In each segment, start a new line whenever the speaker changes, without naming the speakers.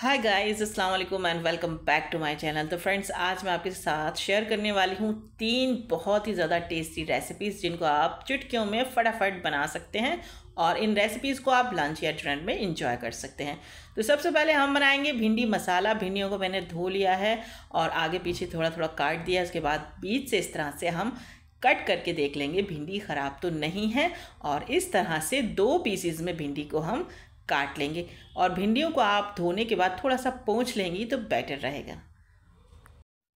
हाय guys अस्सलाम वालेकुम and welcome back to my channel तो फ्रेंड्स आज मैं आपके साथ शेयर करने वाली हूँ तीन बहुत ही ज़्यादा टेस्टी रेसिपीज़ जिनको आप चुटकियों में फटाफट बना सकते हैं और इन रेसिपीज़ को आप लंच या डिनर में इंजॉय कर सकते हैं। तो सबसे पहले हम बनाएँगे भिंडी मसाला। भिंडियों को मैंने धो लिया है और आगे पीछे थोड़ा थोड़ा काट दिया उसके बाद बीच से इस तरह से हम कट करके देख लेंगे। भिंडी ख़राब तो नहीं है और इस तरह से दो पीसीज में भिंडी को हम काट लेंगे और भिंडियों को आप धोने के बाद थोड़ा सा पोंछ लेंगी तो बेटर रहेगा।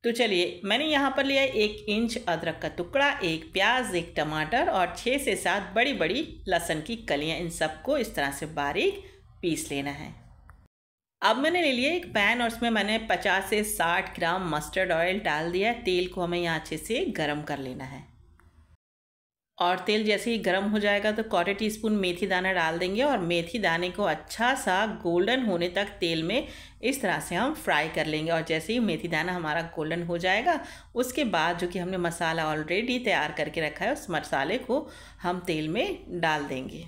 तो चलिए, मैंने यहाँ पर लिया एक इंच अदरक का टुकड़ा, एक प्याज, एक टमाटर और छः से सात बड़ी बड़ी लहसन की कलियाँ। इन सबको इस तरह से बारीक पीस लेना है। अब मैंने ले लिया एक पैन और उसमें मैंने 50 से 60 ग्राम मस्टर्ड ऑयल डाल दिया है। तेल को हमें यहाँ अच्छे से गर्म कर लेना है। और तेल जैसे ही गर्म हो जाएगा तो क्वार्टर टी स्पून मेथी दाना डाल देंगे और मेथी दाने को अच्छा सा गोल्डन होने तक तेल में इस तरह से हम फ्राई कर लेंगे और जैसे ही मेथी दाना हमारा गोल्डन हो जाएगा, उसके बाद जो कि हमने मसाला ऑलरेडी तैयार करके रखा है, उस मसाले को हम तेल में डाल देंगे।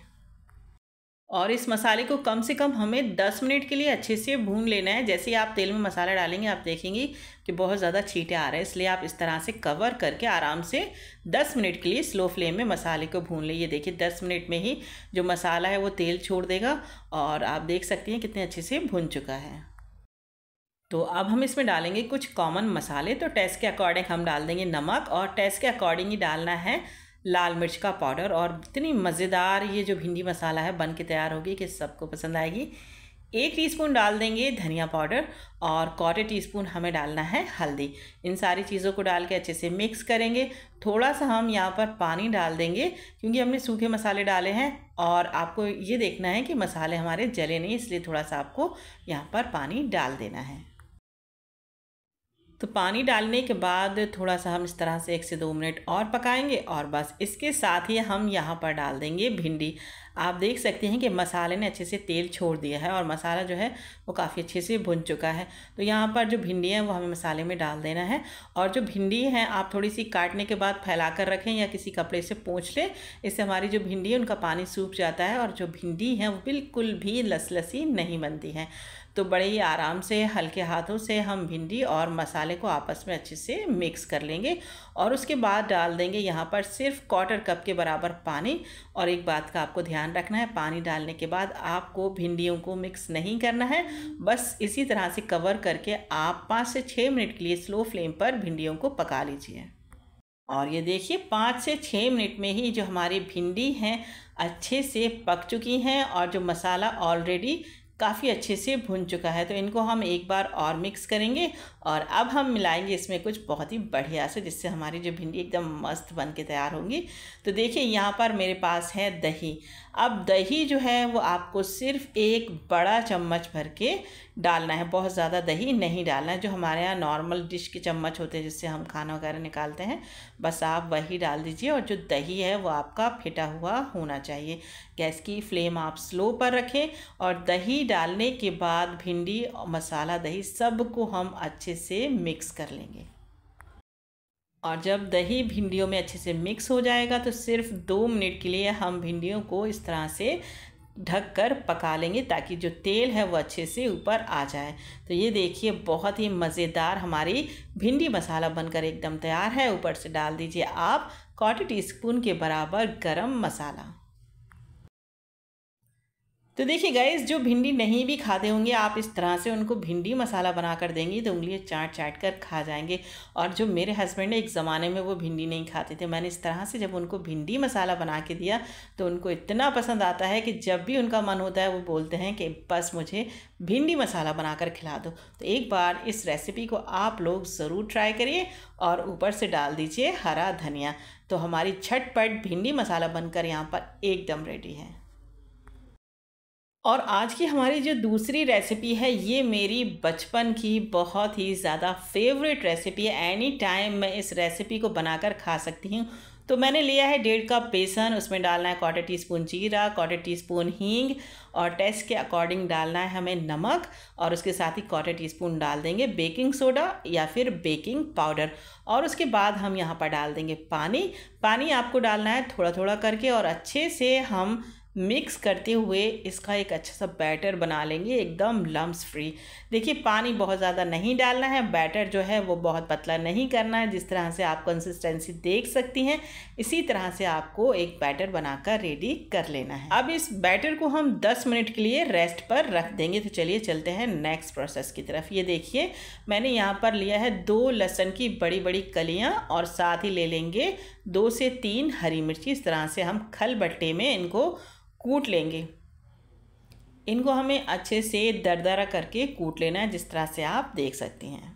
और इस मसाले को कम से कम हमें 10 मिनट के लिए अच्छे से भून लेना है। जैसे ही आप तेल में मसाला डालेंगे, आप देखेंगे कि बहुत ज़्यादा छीटे आ रहे हैं। इसलिए आप इस तरह से कवर करके आराम से 10 मिनट के लिए स्लो फ्लेम में मसाले को भून लीजिए देखिए 10 मिनट में ही जो मसाला है वो तेल छोड़ देगा और आप देख सकती हैं कितने अच्छे से भुन चुका है। तो अब हम इसमें डालेंगे कुछ कॉमन मसाले। तो टेस्ट के अकॉर्डिंग हम डाल देंगे नमक और टेस्ट के अकॉर्डिंग ही डालना है लाल मिर्च का पाउडर और इतनी मज़ेदार ये जो भिंडी मसाला है बन के तैयार होगी कि सबको पसंद आएगी। एक टीस्पून डाल देंगे धनिया पाउडर और क्वार्टर टीस्पून हमें डालना है हल्दी। इन सारी चीज़ों को डाल के अच्छे से मिक्स करेंगे। थोड़ा सा हम यहाँ पर पानी डाल देंगे क्योंकि हमने सूखे मसाले डाले हैं और आपको ये देखना है कि मसाले हमारे जले नहीं, इसलिए थोड़ा सा आपको यहाँ पर पानी डाल देना है। तो पानी डालने के बाद थोड़ा सा हम इस तरह से एक से दो मिनट और पकाएँगे और बस इसके साथ ही हम यहाँ पर डाल देंगे भिंडी। आप देख सकते हैं कि मसाले ने अच्छे से तेल छोड़ दिया है और मसाला जो है वो काफ़ी अच्छे से भुन चुका है। तो यहाँ पर जो भिंडी है वो हमें मसाले में डाल देना है और जो भिंडी है आप थोड़ी सी काटने के बाद फैला कर रखें या किसी कपड़े से पोंछ लें, इससे हमारी जो भिंडी है उनका पानी सूख जाता है और जो भिंडी है वो बिल्कुल भी लसलसी नहीं बनती है। तो बड़े ही आराम से, हल्के हाथों से हम भिंडी और मसाले को आपस में अच्छे से मिक्स कर लेंगे और उसके बाद डाल देंगे यहाँ पर सिर्फ़ क्वार्टर कप के बराबर पानी। और एक बात का आपको ध्यान रखना है। पानी डालने के बाद आपको भिंडियों को मिक्स नहीं करना है। बस इसी तरह से कवर करके आप पाँच से छः मिनट के लिए स्लो फ्लेम पर भिंडियों को पका लीजिए। और ये देखिए, पाँच से छः मिनट में ही जो हमारी भिंडी हैं, अच्छे से पक चुकी हैं और जो मसाला ऑलरेडी काफ़ी अच्छे से भुन चुका है। तो इनको हम एक बार और मिक्स करेंगे और अब हम मिलाएँगे इसमें कुछ बहुत ही बढ़िया से, जिससे हमारी जो भिंडी एकदम मस्त बन के तैयार होंगी। तो देखिए, यहाँ पर मेरे पास है दही। अब दही जो है, वो आपको सिर्फ़ एक बड़ा चम्मच भर के डालना है। बहुत ज़्यादा दही नहीं डालना है। जो हमारे यहाँ नॉर्मल डिश के चम्मच होते हैं, जिससे हम खाना वगैरह निकालते हैं, बस आप वही डाल दीजिए और जो दही है, वो आपका फिटा हुआ होना चाहिए। गैस की फ्लेम आप स्लो पर रखें और दही डालने के बाद भिंडी, मसाला, दही सबको हम अच्छे से मिक्स कर लेंगे। और जब दही भिंडियों में अच्छे से मिक्स हो जाएगा तो सिर्फ़ दो मिनट के लिए हम भिंडियों को इस तरह से ढक कर पका लेंगे ताकि जो तेल है वो अच्छे से ऊपर आ जाए। तो ये देखिए, बहुत ही मज़ेदार हमारी भिंडी मसाला बनकर एकदम तैयार है। ऊपर से डाल दीजिए आप क्वार्टर टी स्पून के बराबर गरम मसाला। तो देखिए गाइस जो भिंडी नहीं भी खाते होंगे, आप इस तरह से उनको भिंडी मसाला बना कर देंगी तो उंगलियाँ चाट चाट कर खा जाएँगे। और जो मेरे हस्बैंड ने एक ज़माने में वो भिंडी नहीं खाते थे। मैंने इस तरह से जब उनको भिंडी मसाला बना के दिया तो उनको इतना पसंद आता है कि जब भी उनका मन होता है, वो बोलते हैं कि, बस मुझे भिंडी मसाला बना कर खिला दो। तो एक बार इस रेसिपी को आप लोग ज़रूर ट्राई करिए और ऊपर से डाल दीजिए हरा धनिया। तो हमारी झटपट भिंडी मसाला बनकर यहाँ पर एकदम रेडी है। और आज की हमारी जो दूसरी रेसिपी है, ये मेरी बचपन की बहुत ही ज़्यादा फेवरेट रेसिपी है। एनी टाइम मैं इस रेसिपी को बनाकर खा सकती हूँ। तो मैंने लिया है डेढ़ कप बेसन, उसमें डालना है क्वार्टर टी स्पून जीरा क्वार्टर टी स्पून हींग और टेस्ट के अकॉर्डिंग डालना है हमें नमक और उसके साथ ही क्वार्टर टी स्पून डाल देंगे बेकिंग सोडा या फिर बेकिंग पाउडर और उसके बाद हम यहाँ पर डाल देंगे पानी। पानी आपको डालना है थोड़ा थोड़ा करके और अच्छे से हम मिक्स करते हुए इसका एक अच्छा सा बैटर बना लेंगे, एकदम लम्स फ्री। देखिए, पानी बहुत ज़्यादा नहीं डालना है, बैटर जो है वो बहुत पतला नहीं करना है, जिस तरह से आप कंसिस्टेंसी देख सकती हैं, इसी तरह से आपको एक बैटर बनाकर रेडी कर लेना है। अब इस बैटर को हम 10 मिनट के लिए रेस्ट पर रख देंगे तो चलिए चलते हैं नेक्स्ट प्रोसेस की तरफ़। ये देखिए, मैंने यहाँ पर लिया है दो लहसन की बड़ी बड़ी कलियाँ और साथ ही ले लेंगे दो से तीन हरी मिर्ची। इस तरह से हम खल बट्टे में इनको कूट लेंगे। इनको हमें अच्छे से दरदरा करके कूट लेना है, जिस तरह से आप देख सकती हैं।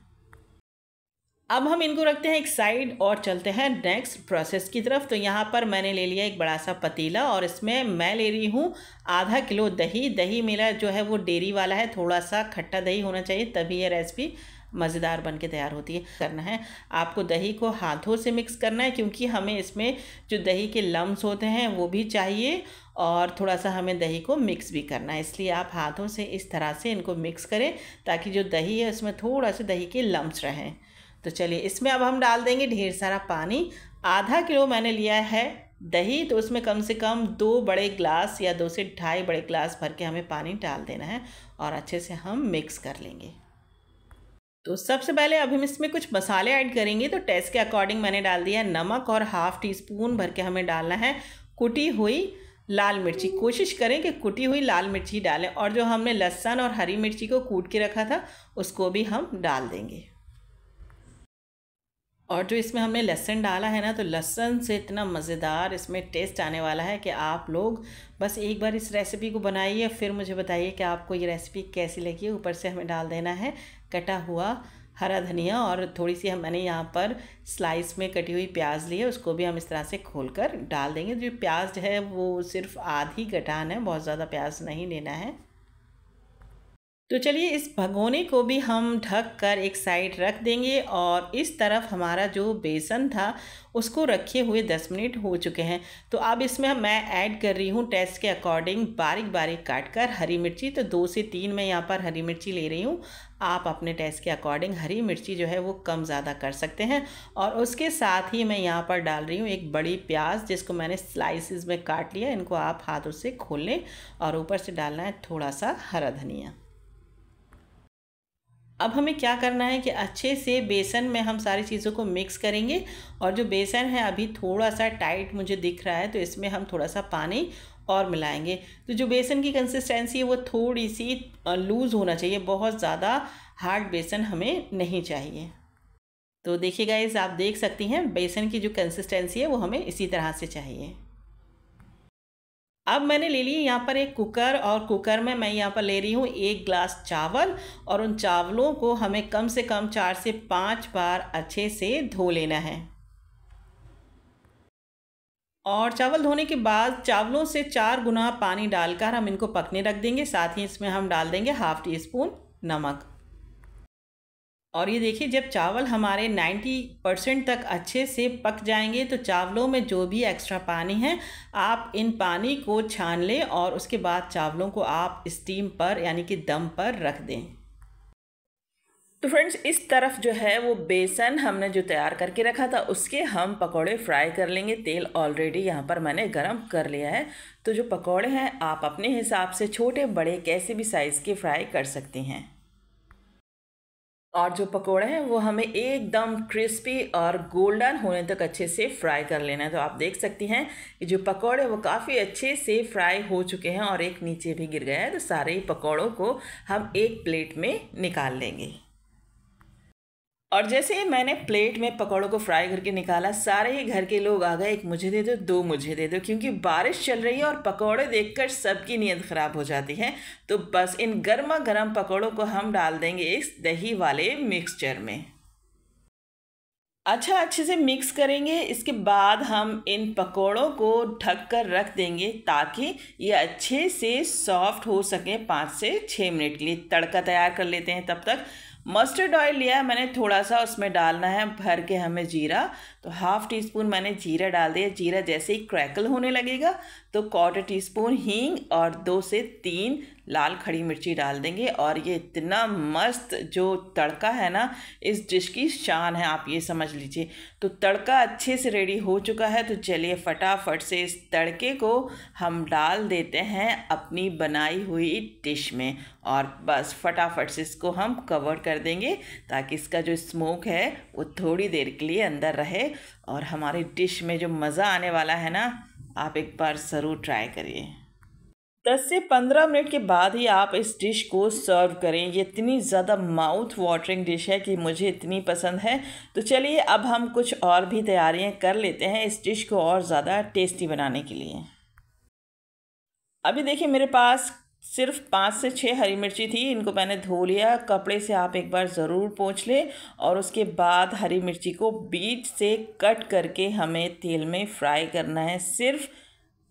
अब हम इनको रखते हैं एक साइड और चलते हैं नेक्स्ट प्रोसेस की तरफ़। तो यहाँ पर मैंने ले लिया एक बड़ा सा पतीला और इसमें मैं ले रही हूँ आधा किलो दही। दही मेरा जो है वो डेरी वाला है, थोड़ा सा खट्टा दही होना चाहिए, तभी यह रेसिपी मज़ेदार बन के तैयार होती है, करना है। आपको दही को हाथों से मिक्स करना है, क्योंकि हमें इसमें जो दही के लम्स होते हैं, वो भी चाहिए और थोड़ा सा हमें दही को मिक्स भी करना है। इसलिए आप हाथों से इस तरह से इनको मिक्स करें, ताकि जो दही है, उसमें थोड़ा सा दही के लम्स रहें। तो चलिए, इसमें अब हम डाल देंगे ढेर सारा पानी। आधा किलो मैंने लिया है दही तो उसमें कम से कम दो बड़े ग्लास या दो से ढाई बड़े ग्लास भर के हमें पानी डाल देना है और अच्छे से हम मिक्स कर लेंगे। तो सबसे पहले अब हम इसमें कुछ मसाले ऐड करेंगे तो टेस्ट के अकॉर्डिंग मैंने डाल दिया नमक और हाफ़ टी स्पून भर के हमें डालना है कुटी हुई लाल मिर्ची। कोशिश करें कि कुटी हुई लाल मिर्ची डालें और जो हमने लहसन और हरी मिर्ची को कूट के रखा था, उसको भी हम डाल देंगे। और जो इसमें हमने लहसन डाला है ना तो लहसन से इतना मज़ेदार इसमें टेस्ट आने वाला है कि आप लोग बस एक बार इस रेसिपी को बनाइए, फिर मुझे बताइए कि आपको ये रेसिपी कैसी लगी। ऊपर से हमें डाल देना है कटा हुआ हरा धनिया और थोड़ी सी हम मैंने यहाँ पर स्लाइस में कटी हुई प्याज ली है, उसको भी हम इस तरह से खोल कर डाल देंगे। जो प्याज है, वो सिर्फ़ आधी कटान है, बहुत ज़्यादा प्याज नहीं लेना है। तो चलिए इस भगोने को भी हम ढक कर एक साइड रख देंगे और इस तरफ़ हमारा जो बेसन था, उसको रखे हुए दस मिनट हो चुके हैं। तो अब इसमें मैं ऐड कर रही हूँ टेस्ट के अकॉर्डिंग बारीक बारीक काट कर हरी मिर्ची। तो दो से तीन मैं यहाँ पर हरी मिर्ची ले रही हूँ। आप अपने टेस्ट के अकॉर्डिंग हरी मिर्ची जो है वो कम ज़्यादा कर सकते हैं। और उसके साथ ही मैं यहाँ पर डाल रही हूँ एक बड़ी प्याज जिसको मैंने स्लाइसिस में काट लिया। इनको आप हाथों से खोल लें और ऊपर से डालना है थोड़ा सा हरा धनिया। अब हमें क्या करना है कि अच्छे से बेसन में हम सारी चीज़ों को मिक्स करेंगे और जो बेसन है अभी थोड़ा सा टाइट मुझे दिख रहा है तो इसमें हम थोड़ा सा पानी और मिलाएँगे। तो जो बेसन की कंसिस्टेंसी है वो थोड़ी सी लूज़ होना चाहिए, बहुत ज़्यादा हार्ड बेसन हमें नहीं चाहिए। तो देखिए गाइज़ आप देख सकती हैं, बेसन की जो कंसिस्टेंसी है वो हमें इसी तरह से चाहिए। अब मैंने ले ली यहाँ पर एक कुकर और कुकर में मैं यहाँ पर ले रही हूँ एक ग्लास चावल और उन चावलों को हमें कम से कम चार से पाँच बार अच्छे से धो लेना है। और चावल धोने के बाद चावलों से चार गुना पानी डालकर हम इनको पकने रख देंगे, साथ ही इसमें हम डाल देंगे हाफ़ टी स्पून नमक। और ये देखिए, जब चावल हमारे 90 परसेंट तक अच्छे से पक जाएँगे तो चावलों में जो भी एक्स्ट्रा पानी है, आप इन पानी को छान लें और उसके बाद चावलों को आप स्टीम पर, यानी कि दम पर रख दें। तो फ्रेंड्स, इस तरफ़ जो है, वो बेसन हमने जो तैयार करके रखा था, उसके हम पकोड़े फ्राई कर लेंगे। तेल ऑलरेडी यहाँ पर मैंने गरम कर लिया है। तो जो पकोड़े हैं, आप अपने हिसाब से छोटे, बड़े, कैसे भी साइज़ के फ्राई कर सकते हैं। और जो पकोड़े हैं, वो हमें एकदम क्रिस्पी और गोल्डन होने तक अच्छे से फ्राई कर लेना है। तो आप देख सकती हैं कि जो पकोड़े वो काफ़ी अच्छे से फ्राई हो चुके हैं और एक नीचे भी गिर गया है। तो सारे पकौड़ों को हम एक प्लेट में निकाल लेंगे। और जैसे ही मैंने प्लेट में पकौड़ों को फ्राई करके निकाला, सारे ही घर के लोग आ गए, एक मुझे दे दो दो मुझे दे दो, क्योंकि बारिश चल रही है और पकौड़े देखकर सबकी नीयत ख़राब हो जाती है। तो बस इन गर्मा गर्म पकौड़ों को हम डाल देंगे इस दही वाले मिक्सचर में। अच्छा अच्छे से मिक्स करेंगे, इसके बाद हम इन पकोड़ों को ढक कर रख देंगे ताकि ये अच्छे से सॉफ्ट हो सके पाँच से छः मिनट के लिए। तड़का तैयार कर लेते हैं तब तक। मस्टर्ड ऑयल लिया है, मैंने थोड़ा सा उसमें डालना है, भर के हमें जीरा। तो हाफ़ टी स्पून मैंने जीरा डाल दिया। जीरा जैसे ही क्रैकल होने लगेगा तो क्वार्टर टी स्पून हींग और दो से तीन लाल खड़ी मिर्ची डाल देंगे और ये इतना मस्त जो तड़का है ना, इस डिश की शान है, आप ये समझ लीजिए। तो तड़का अच्छे से रेडी हो चुका है तो चलिए फटाफट से इस तड़के को हम डाल देते हैं अपनी बनाई हुई डिश में और बस फटाफट से इसको हम कवर कर देंगे ताकि इसका जो स्मोक है, वो थोड़ी देर के लिए अंदर रहे और हमारी डिश में जो मज़ा आने वाला है ना, आप एक बार ज़रूर ट्राई करिए। दस से पंद्रह मिनट के बाद ही आप इस डिश को सर्व करें। ये इतनी ज़्यादा माउथ वाटरिंग डिश है कि मुझे इतनी पसंद है। तो चलिए, अब हम कुछ और भी तैयारियाँ कर लेते हैं इस डिश को और ज़्यादा टेस्टी बनाने के लिए। अभी देखिए, मेरे पास सिर्फ़ पाँच से छः हरी मिर्ची थी। इनको मैंने धो लिया। कपड़े से आप एक बार ज़रूर पोंछ लें और उसके बाद हरी मिर्ची को बीच से कट करके हमें तेल में फ्राई करना है। सिर्फ़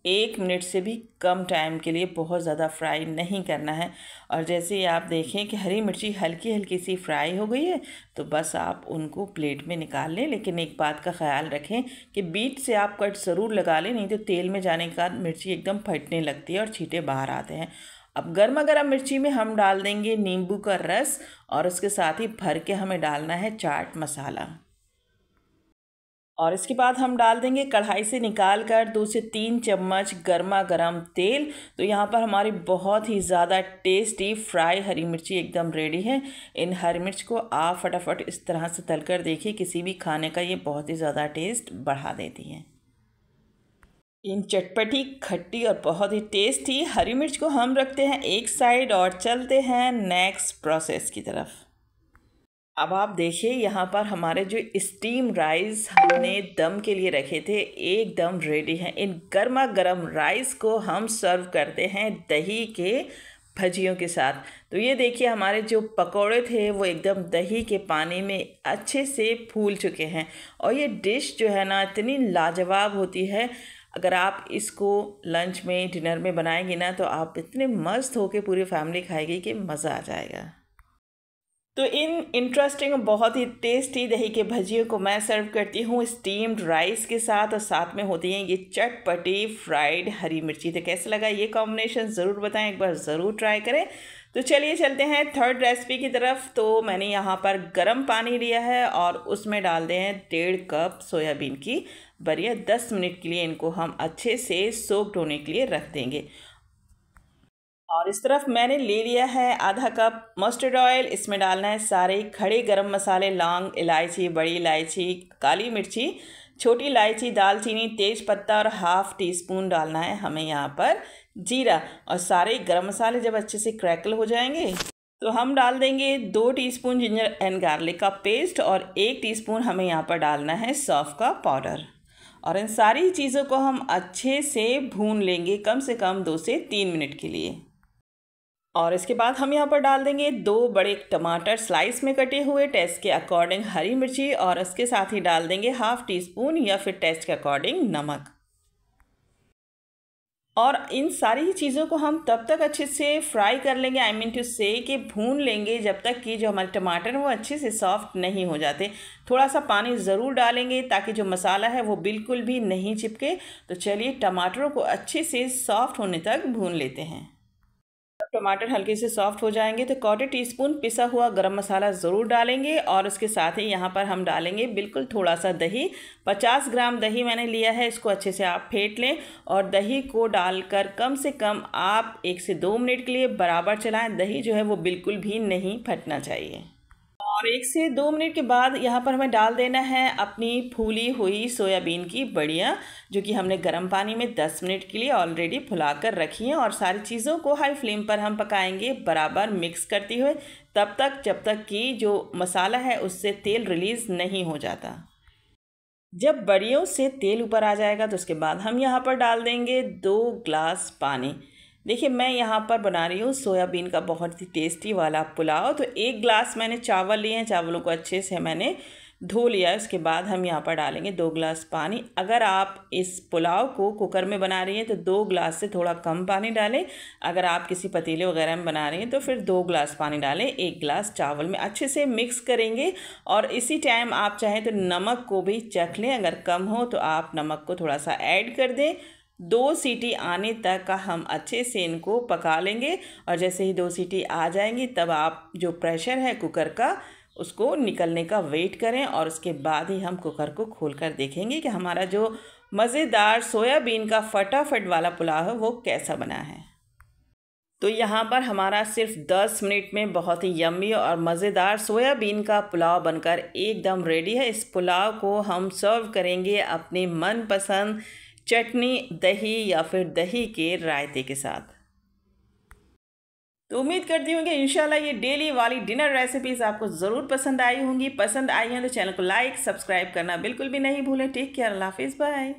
एक मिनट से भी कम टाइम के लिए बहुत ज़्यादा फ्राई नहीं करना है। और जैसे ही आप देखें कि हरी मिर्ची हल्की हल्की सी फ्राई हो गई है तो बस आप उनको प्लेट में निकाल लें। लेकिन एक बात का ख्याल रखें कि बीच से आप कट ज़रूर लगा लें, नहीं तो तेल में जाने के बाद मिर्ची एकदम फटने लगती है और छीटे बाहर आते हैं। अब गर्मा गर्म मिर्ची में हम डाल देंगे नींबू का रस और उसके साथ ही भर के हमें डालना है चाट मसाला। और इसके बाद हम डाल देंगे कढ़ाई से निकाल कर, दो से तीन चम्मच गर्मा गर्म तेल। तो यहाँ पर हमारी बहुत ही ज़्यादा टेस्टी फ्राई हरी मिर्ची एकदम रेडी है। इन हरी मिर्च को आप फटाफट इस तरह से तलकर देखिए, किसी भी खाने का ये बहुत ही ज़्यादा टेस्ट बढ़ा देती है। इन चटपटी, खट्टी और बहुत ही टेस्टी हरी मिर्च को हम रखते हैं एक साइड और चलते हैं नेक्स्ट प्रोसेस की तरफ़। अब आप देखिए, यहाँ पर हमारे जो स्टीम राइस हमने दम के लिए रखे थे, एकदम रेडी हैं। इन गर्मा गर्म राइस को हम सर्व करते हैं दही के भजियों के साथ। तो ये देखिए, हमारे जो पकोड़े थे, वो एकदम दही के पानी में अच्छे से फूल चुके हैं। और ये डिश जो है ना, इतनी लाजवाब होती है। अगर आप इसको लंच में डिनर में बनाएँगे ना तो आप इतने मस्त होके पूरी फैमिली खाएगी कि मज़ा आ जाएगा। तो इन इंटरेस्टिंग बहुत ही टेस्टी दही के भजियों को मैं सर्व करती हूँ स्टीम्ड राइस के साथ और साथ में होती हैं ये चटपटी फ्राइड हरी मिर्ची। तो कैसा लगा ये कॉम्बिनेशन ज़रूर बताएँ, एक बार ज़रूर ट्राई करें। तो चलिए चलते हैं थर्ड रेसिपी की तरफ़। तो मैंने यहाँ पर गर्म पानी लिया है और उसमें डाल दें हैं डेढ़ कप सोयाबीन की बरिया। दस मिनट के लिए इनको हम अच्छे से सोक्ड होने के लिए रख देंगे। और इस तरफ़ मैंने ले लिया है आधा कप मस्टर्ड ऑयल इसमें डालना है सारे खड़े गरम मसाले, लौंग, इलायची, बड़ी इलायची, काली मिर्ची, छोटी इलायची, दालचीनी, तेज पत्ता और हाफ़ टी स्पून डालना है हमें यहाँ पर जीरा। और सारे गरम मसाले जब अच्छे से क्रैकल हो जाएँगे तो हम डाल देंगे दो टीस्पून जिंजर एंड गार्लिक का पेस्ट और एक टीस्पून हमें यहाँ पर डालना है सौफ़ का पाउडर और इन सारी चीज़ों को हम अच्छे से भून लेंगे कम से कम दो से तीन मिनट के लिए। और इसके बाद हम यहाँ पर डाल देंगे दो बड़े टमाटर स्लाइस में कटे हुए टेस्ट के अकॉर्डिंग हरी मिर्ची और इसके साथ ही डाल देंगे हाफ़ टी स्पून या फिर टेस्ट के अकॉर्डिंग नमक। और इन सारी ही चीज़ों को हम तब तक अच्छे से फ्राई कर लेंगे आई मीन टू से कि भून लेंगे जब तक कि जो हमारे टमाटर हैं वो अच्छे से सॉफ्ट नहीं हो जाते। थोड़ा सा पानी ज़रूर डालेंगे ताकि जो मसाला है वो बिल्कुल भी नहीं चिपके। तो चलिए टमाटरों को अच्छे से सॉफ्ट होने तक भून लेते हैं। टमाटर हल्के से सॉफ्ट हो जाएँगे तो क्वार्टर टी स्पून पिसा हुआ गरम मसाला ज़रूर डालेंगे और उसके साथ ही यहाँ पर हम डालेंगे बिल्कुल थोड़ा सा दही। पचास ग्राम दही मैंने लिया है, इसको अच्छे से आप फेंट लें और दही को डालकर कम से कम आप एक से दो मिनट के लिए बराबर चलाएँ। दही जो है वो बिल्कुल भी नहीं फटना चाहिए। और एक से दो मिनट के बाद यहाँ पर हमें डाल देना है अपनी फूली हुई सोयाबीन की बड़ियाँ जो कि हमने गर्म पानी में 10 मिनट के लिए ऑलरेडी फुला कर रखी हैं और सारी चीज़ों को हाई फ्लेम पर हम पकाएँगे बराबर मिक्स करते हुए, तब तक, जब तक कि जो मसाला है उससे तेल रिलीज़ नहीं हो जाता। जब बड़ियों से तेल ऊपर आ जाएगा तो उसके बाद हम यहाँ पर डाल देंगे दो ग्लास पानी। देखिए, मैं यहाँ पर बना रही हूँ सोयाबीन का बहुत ही टेस्टी वाला पुलाव। तो एक ग्लास मैंने चावल लिए हैं, चावलों को अच्छे से मैंने धो लिया उसके बाद हम यहाँ पर डालेंगे दो गिलास पानी। अगर आप इस पुलाव को कुकर में बना रही हैं तो दो ग्लास से थोड़ा कम पानी डालें। अगर आप किसी पतीले वगैरह में बना रही हैं तो फिर दो गिलास पानी डालें। एक गिलास चावल में अच्छे से मिक्स करेंगे। और इसी टाइम आप चाहें तो नमक को भी चख लें। अगर कम हो तो आप नमक को थोड़ा सा ऐड कर दें। दो सीटी आने तक का हम अच्छे से इनको पका लेंगे और जैसे ही दो सीटी आ जाएँगी, तब आप जो प्रेशर है कुकर का, उसको निकलने का वेट करें और उसके बाद ही हम कुकर को खोल कर देखेंगे कि हमारा जो मज़ेदार सोयाबीन का फटाफट वाला पुलाव है, वो कैसा बना है। तो यहाँ पर हमारा सिर्फ़ 10 मिनट में बहुत ही यम्मी और मज़ेदार सोयाबीन का पुलाव बनकर एकदम रेडी है। इस पुलाव को हम सर्व करेंगे अपने मनपसंद चटनी, दही या फिर दही के रायते के साथ। तो उम्मीद करती हूँ कि इंशाल्लाह ये डेली वाली डिनर रेसिपीज़ आपको ज़रूर पसंद आई होंगी। पसंद आई हैं तो चैनल को लाइक सब्सक्राइब करना बिल्कुल भी नहीं भूलें। टेक केयर अल्लाह हाफिज़ बाय